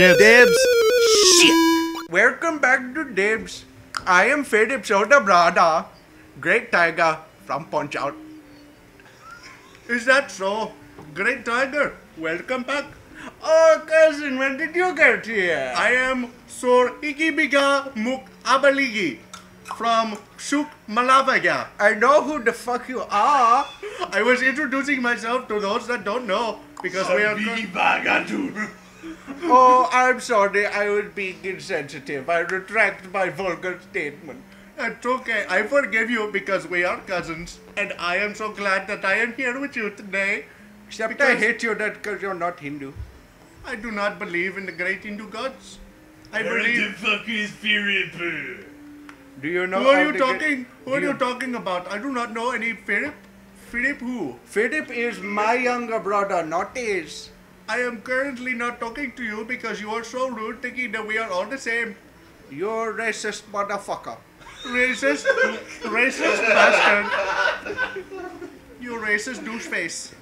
Dibs. Dibs. Shit. Welcome back to Dibs. I am Philip Soda Brada, Great Tiger from Punch Out. Is that so? Great Tiger, welcome back. Oh, cousin, when did you get here? I am Sor Ikibiga Muk Abaligi from Suk Malavaga. I know who the fuck you are. I was introducing myself to those that don't know because we are. Oh, I'm sorry. I was being insensitive. I retract my vulgar statement. It's okay. I forgive you because we are cousins, and I am so glad that I am here with you today. Except I hate you that because you're not Hindu. I do not believe in the great Hindu gods. I believe. fuck is Philip? Do you know? Who are you to get- talking? Who are do you talking about? I do not know any Philip. Philip who? Philip is my younger brother, not his. I am currently not talking to you because you are so rude, thinking that we are all the same. You're racist motherfucker. Racist, racist bastard. You racist douche face.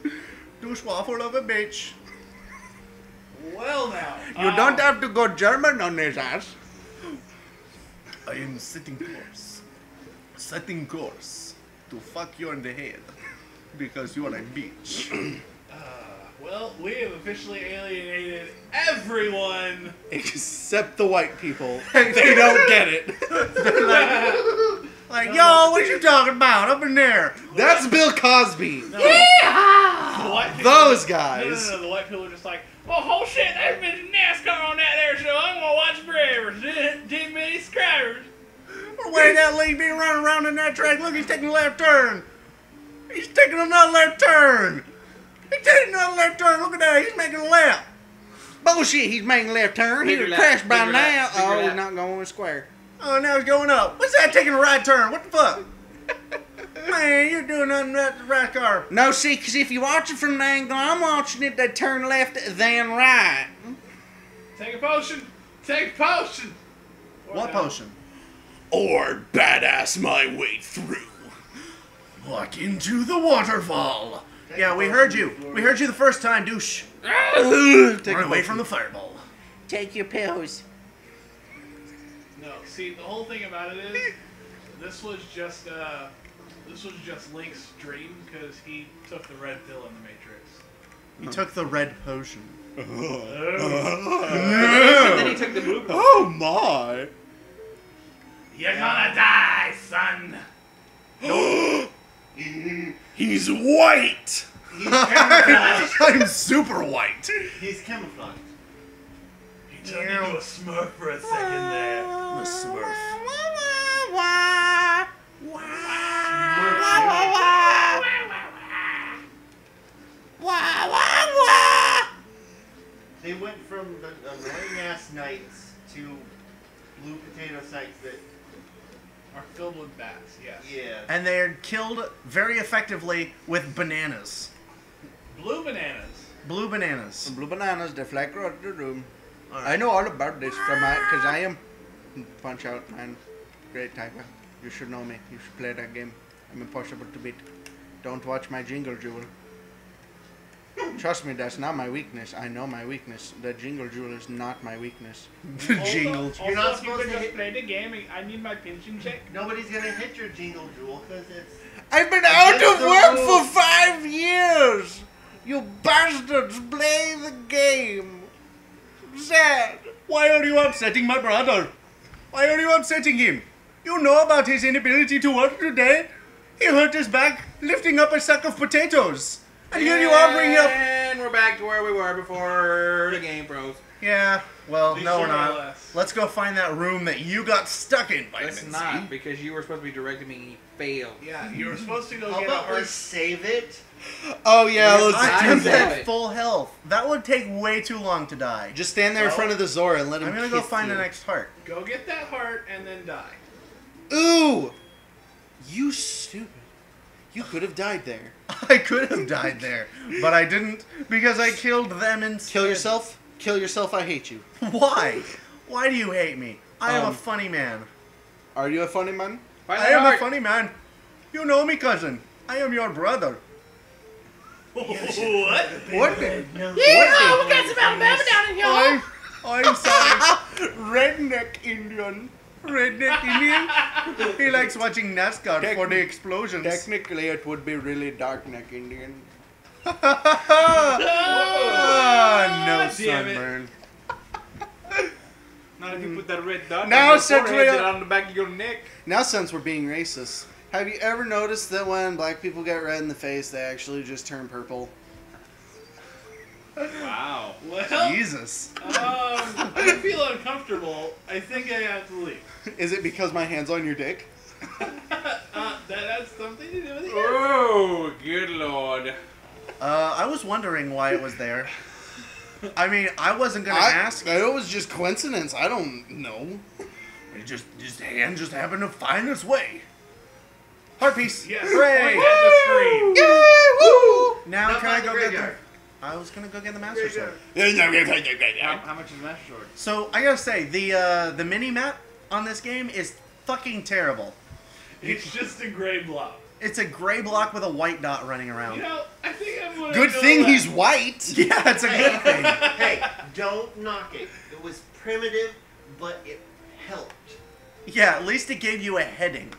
Douche waffle of a bitch. Well now. You uh, don't have to go German on his ass. I am setting course. Setting course to fuck you in the head. Because you are a bitch. Well, we have officially alienated everyone. Except the white people. they don't get it. Like, yo, what you talking about up in there? That's Bill Cosby. The white people, Those No, no, guys. no, the white people are just like, well, whole shit, there's been NASCAR on that there show. I'm gonna watch forever. Too many subscribers. Where that lady be running around in that track? Look, he's taking a left turn. He's taking another left turn. He's taking another left turn. Look at that. He's making a left. Bullshit, he's making a left turn. He Figure would it out, crash by figure now. Oh, it he's not going square. Oh, now he's going up. What's that taking a right turn? What the fuck? Man, you're doing nothing right, right car. No, see, because if you watch it from the angle I'm watching it, they turn left, then right. Take a potion. Take a potion. Or What no. potion? Or badass my way through. Walk into the waterfall. Yeah, we heard you. We heard you the first time, douche. Take Run away from the fireball. Take your pills. No, see, the whole thing about it is, this was just, uh, this was just Link's dream because he took the red pill in the Matrix. He took the red potion. And then he took the blue. Oh my. You're gonna die, son. He's white. I'm super white. He's camouflaged. He turned into a smurf for a second there. I'm a smurf. They went from the annoying ass knights to blue potato sites that, filled with bats, yes. yeah. And they're killed very effectively with bananas. Blue bananas. Blue bananas. Blue bananas, they fly across the room. I know all about this from my, because I am Punch Out man. Great tiger. You should know me. You should play that game. I'm impossible to beat. Don't watch my jingle jewel. Trust me, that's not my weakness. I know my weakness. The jingle jewel is not my weakness. The jingle. Also, You're not also, you supposed could to just hit- play the game. I need my pension check. Nobody's gonna hit your jingle jewel because it's. I've been out of the work for five years! You bastards, play the game! Sad. Why are you upsetting my brother? Why are you upsetting him? You know about his inability to work today. He hurt his back lifting up a sack of potatoes. And here you are bringing up. And we're back to where we were before the game froze. Yeah, well, Be no, we're not. less. Let's go find that room that you got stuck in, Vitamin Let's C. not, because you were supposed to be directing me and you failed. Yeah, you were supposed to go How get a about we save it? Oh yeah, Yes, let's I I do said that. at full health. That would take way too long to die. Just stand there in front of the Zora and let him I'm gonna go kiss find you. the next heart. Go get that heart and then die. Ooh! You stupid. You could have died there. I could have died there, but I didn't because I killed them instead. Kill yourself? Kill yourself, I hate you. Why? Why do you hate me? I am a Um, funny man. Are you a funny man? Find I that am a funny man. You know me, cousin. I am your brother. what? What? No. I'm, I'm redneck Indian. Redneck Indian. he likes watching NASCAR for the explosions. Technically, it would be really dark neck Indian. Ah, no Damn it. sunburn. Not if you put that red dot Now on your Central- forehead on the back of your neck. Now, since we're being racist, have you ever noticed that when black people get red in the face, they actually just turn purple? Wow. Well, Jesus. um, I feel uncomfortable. I think I have to leave. Is it because my hand's on your dick? Uh, that has something to do with it. Oh, good lord. Uh, I was wondering why it was there. I mean, I wasn't gonna I, ask. It was just coincidence. I don't know. It just, just hand just happened to find its way. Heart piece. Yes. Hooray! Point at the screen. Now Not can I go get the? Graveyard. I was gonna go get the master sword. How, how much is the Master Sword? So I gotta say the uh, the mini map on this game is fucking terrible. It's just a gray blob. It's a gray block with a white dot running around. You know, I think I'm gonna Good go thing left. he's white. Yeah, it's a good thing. hey, don't knock it. It was primitive, but it helped. Yeah, at least it gave you a heading.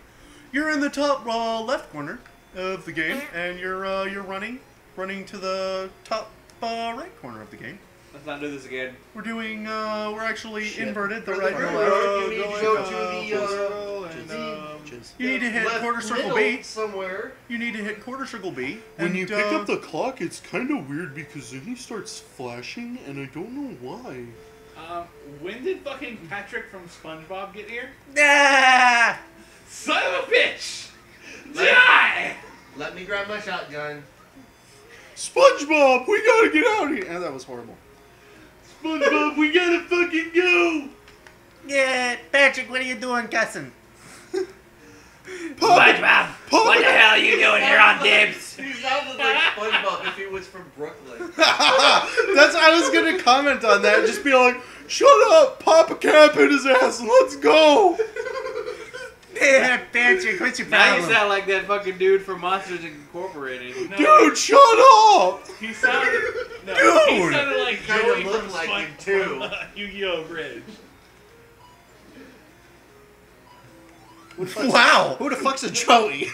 You're in the top uh, left corner of the game, and you're uh, you're running, running to the top uh, right corner of the game. Let's not do this again. We're doing. Uh, we're actually Shit. inverted the For right the and graveyard, left. you need to go to the, uh, You need to hit quarter circle B. somewhere. You need to hit quarter circle B. When you pick uh, up the clock, it's kind of weird because then he starts flashing, and I don't know why. Um, when did fucking Patrick from SpongeBob get here? Ah! Son of a bitch! Die! Let me grab my shotgun. SpongeBob, we gotta get out of here. Yeah, that was horrible. SpongeBob, we gotta fucking go! Yeah, Patrick, what are you doing, cussing? Papa, What the hell are you doing here on dibs? He sounded like SpongeBob if he was from Brooklyn. That's I was gonna comment on that. Just just be like, shut up, Papa Cap hit his ass, and let's go. Yeah, Patrick, what's your Now you sound like that fucking dude from Monsters Incorporated. No, Dude, shut up. he sounded. No, he Dude! sounded like Kinda Joey look from, like Spon- him, too. from uh, Yu-Gi-Oh! Abridged. Wow, who the fuck's a Joey?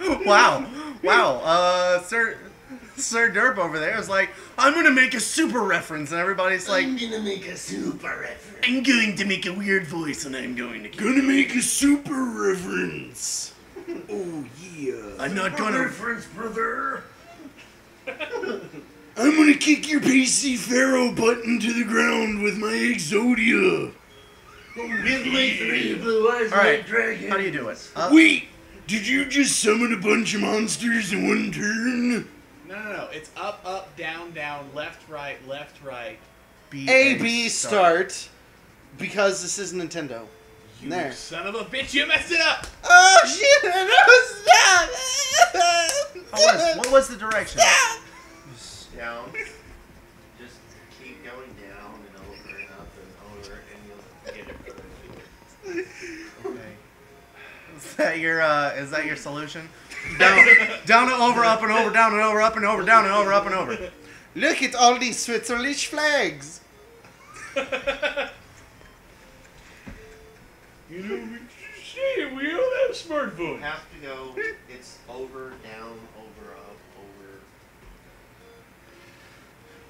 wow, wow. Uh, Sir, Sir Derp over there is like, I'm gonna make a super reference, and everybody's like, I'm gonna make a super reference. I'm going to make a weird voice, and I'm going to. Gonna make a super reference. Oh yeah. I'm not gonna. Super reference, brother. I'm gonna kick your PC Pharaoh button to the ground with my Exodia. With my three blue eyes, All right, dragon. How do you do it? Wait, did you just summon a bunch of monsters in one turn? No, no, no. It's up, up, down, down, left, right, left, right. B, A B start because this is Nintendo. You There. son of a bitch! You messed it up. Oh shit! No, stop! How was, what was the direction? Down. Just keep going down and over and up and over, and you'll get it eventually. Okay. Is that your uh, is that your solution? Down, down and over, up and over, down and over, up and over, down and over, up and over. Look at all these Switzerland flags. You know, shit, we don't have smartphones. Have to go. It's over, down, over, up, over.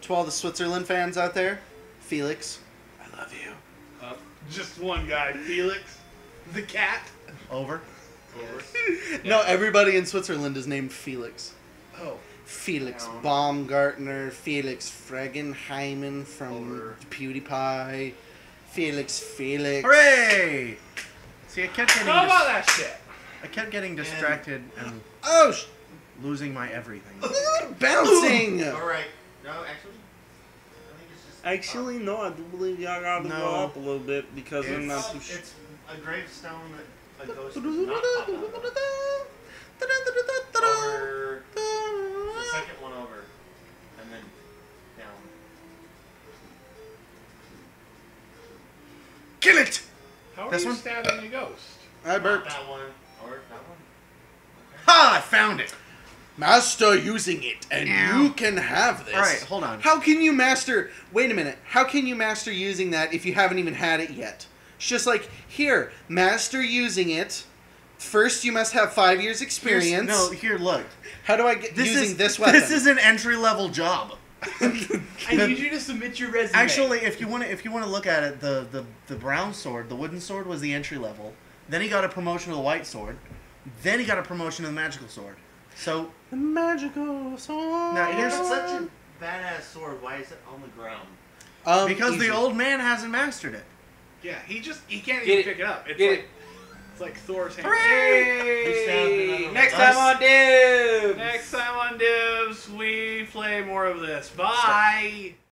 To all the Switzerland fans out there, Felix, I love you. Uh, just one guy, Felix, the cat. Over. No, everybody in Switzerland is named Felix. Oh. Felix Down. Baumgartner, Felix Fregenheimen from Over. PewDiePie, Felix Felix. Hooray! See, I kept getting How dis- about that shit? I kept getting distracted and Oh, sh- losing my everything. bouncing! All right. No, actually, I think it's just. Actually, no, I do believe y'all gotta No. go up a little bit because I'm it's, not too sure. it's a gravestone that a ghost does not pop out. Over. The second one over, and then down. Kill it! How are This you one? stabbing a ghost? I Not burped. that one or that one. Ha! I found it. master using it, and you can have this. All right, hold on. How can you master? Wait a minute. How can you master using that if you haven't even had it yet? It's just like here, master using it. First, you must have five years Here's- experience. No, here, look. How do I get This using is this weapon? This is an entry level job. I need you to submit your resume. Actually, if you want to, if you want to look at it, the, the the brown sword, the wooden sword, was the entry level. Then he got a promotion to the white sword. Then he got a promotion to the magical sword. So The magical sword. Now, here's- such a badass sword. Why is it on the ground? um, because easy. the old man hasn't mastered it. Yeah, he just he can't Get even it. pick it up. It's Get like it. it's like Thor's hand. Hey! Next time on Dibs! Next time on Dibs, we play more of this. Bye.